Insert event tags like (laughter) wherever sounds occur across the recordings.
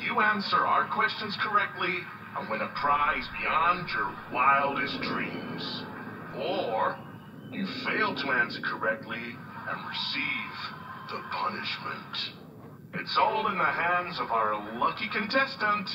you answer our questions correctly and win a prize beyond your wildest dreams. Or you fail to answer correctly and receive the punishment. It's all in the hands of our lucky contestant,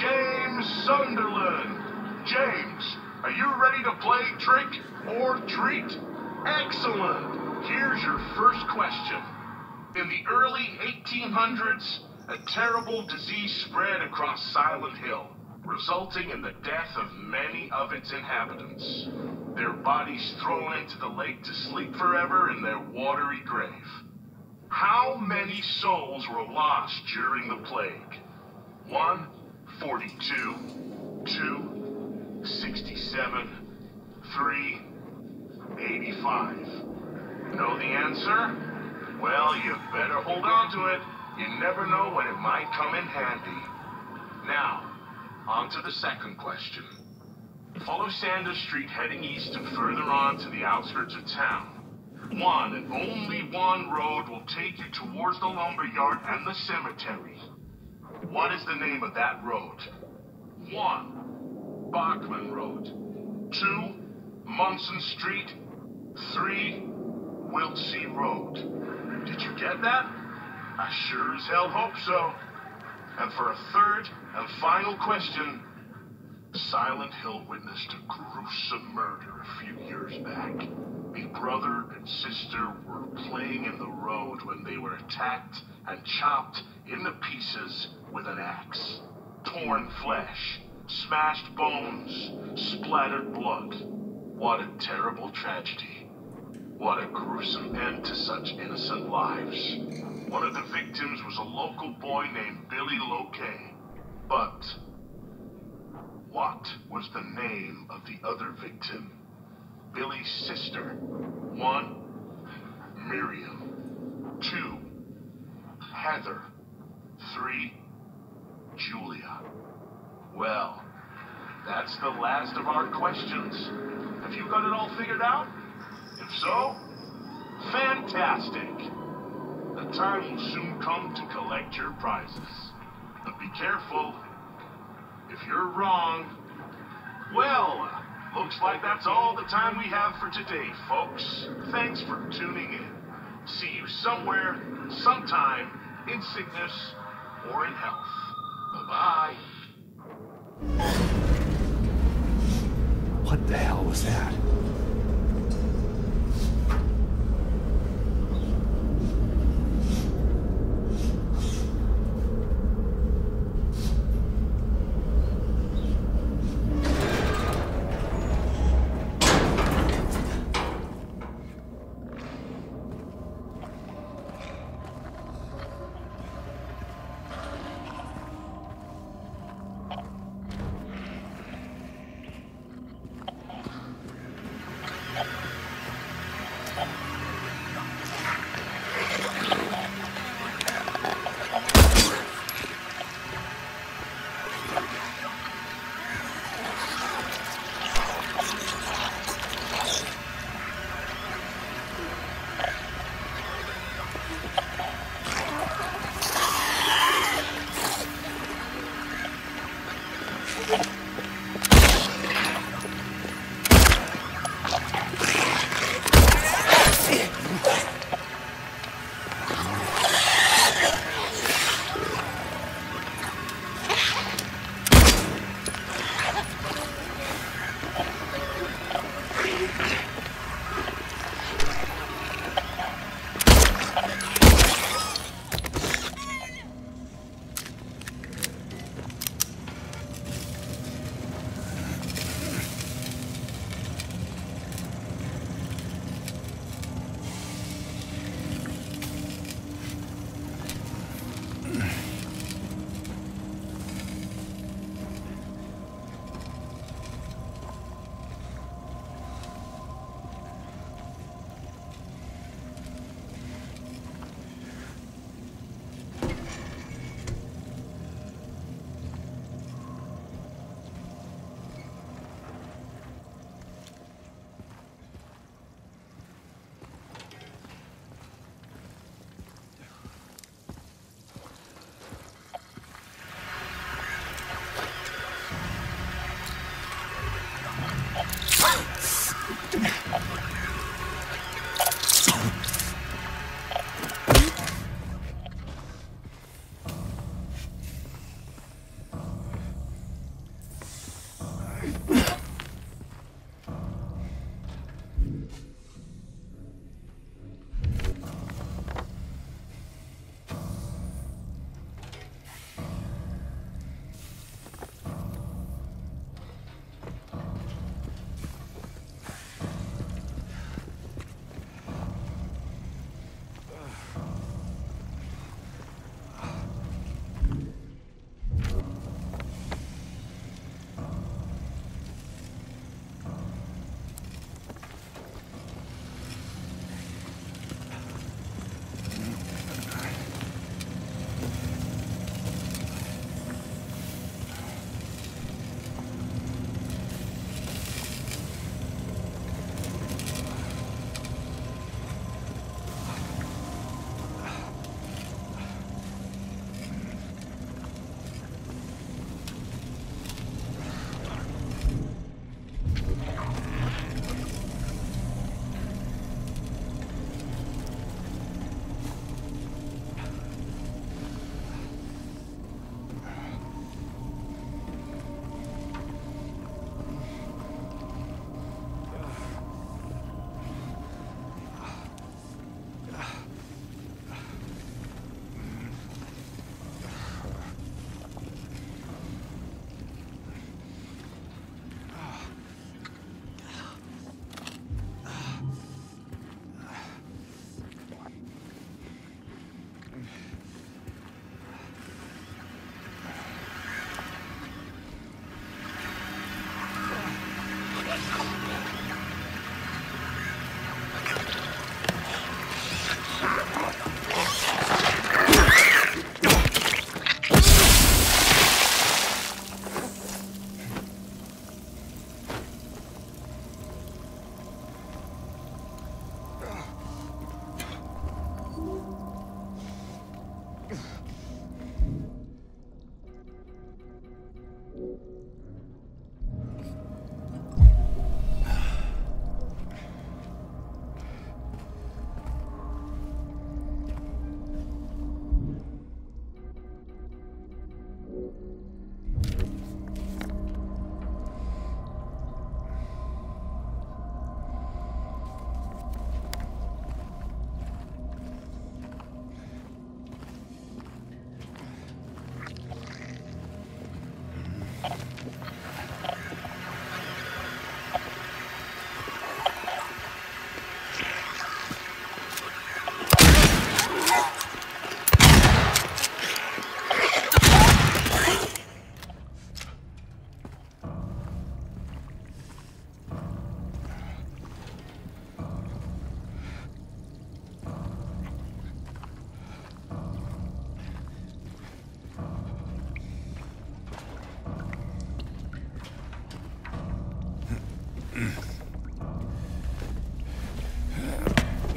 James Sunderland. James, are you ready to play Trick or Treat? Excellent. Here's your first question. In the early 1800s, a terrible disease spread across Silent Hill, resulting in the death of many of its inhabitants. Their bodies thrown into the lake to sleep forever in their watery grave. How many souls were lost during the plague? 1, 42, 2, 67, 3, 85. Know the answer? Well, you better hold on to it. You never know when it might come in handy. Now, on to the second question. Follow Sanders Street heading east and further on to the outskirts of town. One and only one road will take you towards the lumberyard and the cemetery. What is the name of that road? One, Bachman Road. Two, Munson Street. Three, Wiltsey Road. Did you get that? I sure as hell hope so. And for a third and final question, Silent Hill witnessed a gruesome murder a few years back. A brother and sister were playing in the road when they were attacked and chopped into pieces with an axe. Torn flesh, smashed bones, splattered blood. What a terrible tragedy. What a gruesome end to such innocent lives. One of the victims was a local boy named Billy Locane. But what was the name of the other victim? Billy's sister. One, Miriam. Two, Heather. Three, Julia. Well, that's the last of our questions. Have you got it all figured out? If so, fantastic. The time will soon come to collect your prizes. But be careful. If you're wrong, well, looks like that's all the time we have for today, folks. Thanks for tuning in. See you somewhere, sometime, in sickness or in health. Bye-bye. What the hell was that?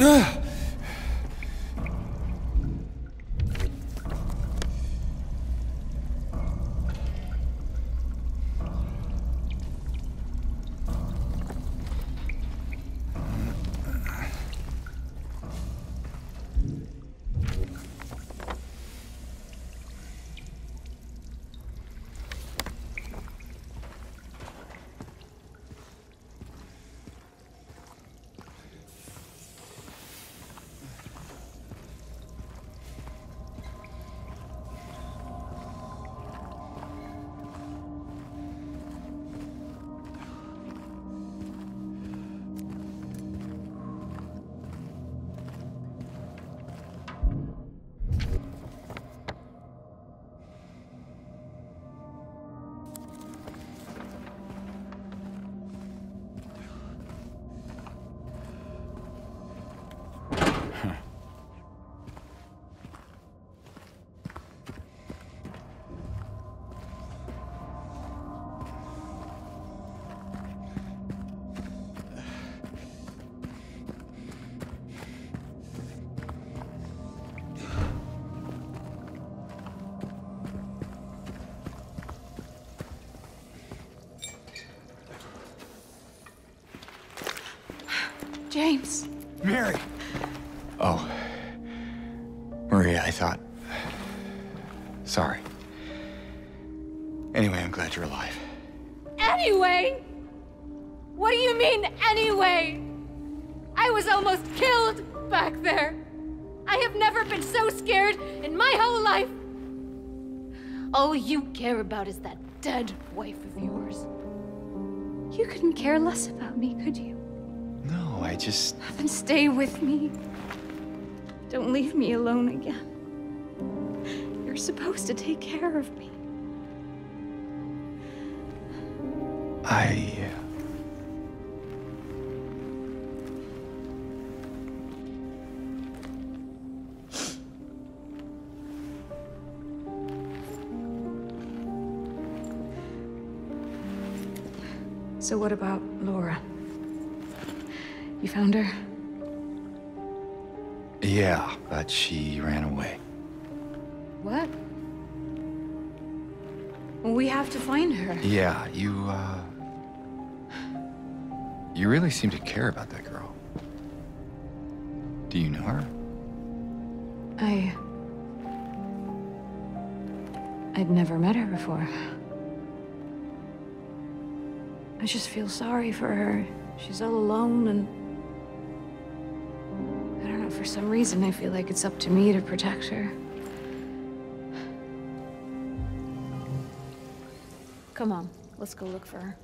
Ugh. James. Mary! Oh. Maria, I thought. Sorry. Anyway, I'm glad you're alive. Anyway? What do you mean, anyway? I was almost killed back there. I have never been so scared in my whole life. All you care about is that dead wife of yours. You couldn't care less about me, could you? No, I just. Then stay with me. Don't leave me alone again. You're supposed to take care of me. I. Uh, so, what about Laura? You found her? Yeah, but she ran away. What? We have to find her. Yeah, you, uh. You really seem to care about that girl. Do you know her? I. I'd never met her before. I just feel sorry for her. She's all alone and. Reason I feel like it's up to me to protect her. Come on, let's go look for her.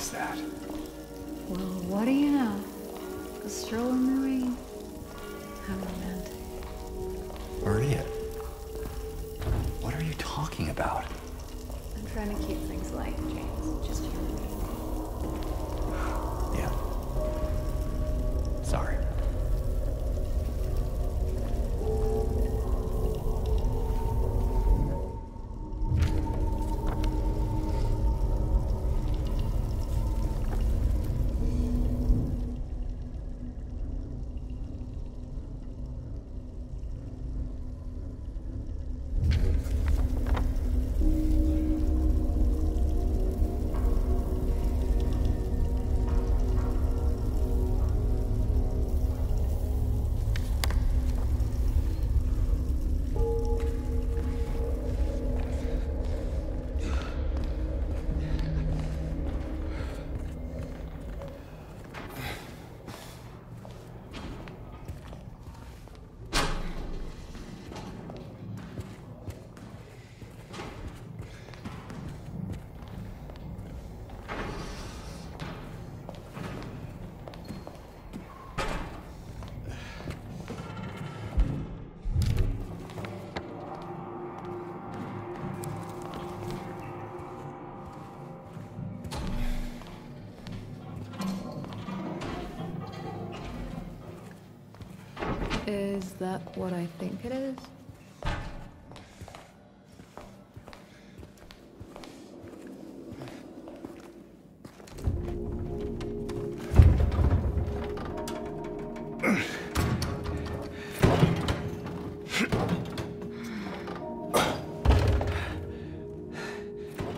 Is that? Well, what do you know? A stroll in the rain. How romantic. Maria. What Is that what I think it is?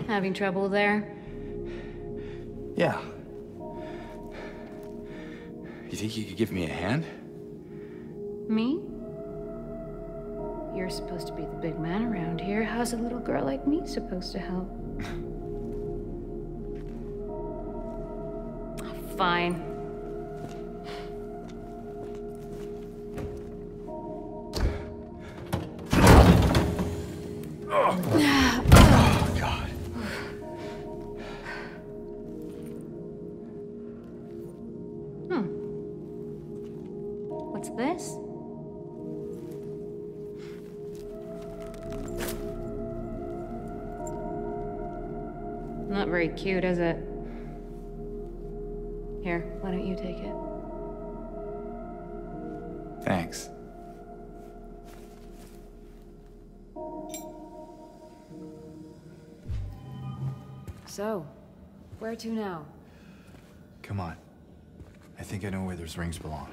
Having trouble there? Yeah. You think you could give me a hand? Me? You're supposed to be the big man around here. How's a little girl like me supposed to help? (laughs) Fine. Cute, is it? Here, why don't you take it? Thanks. So, where to now? Come on. I think I know where those rings belong.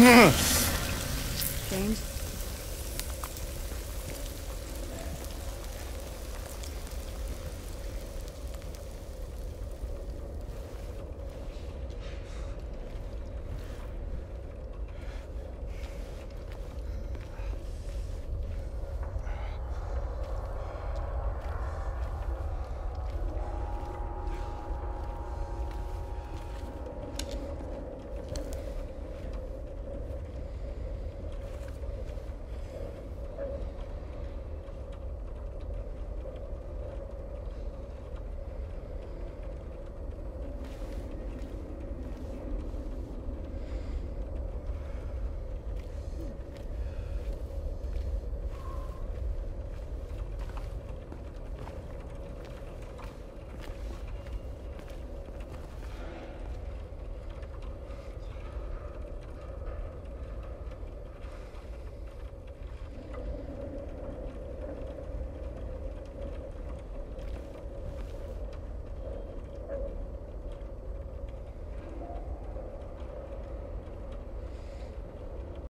James?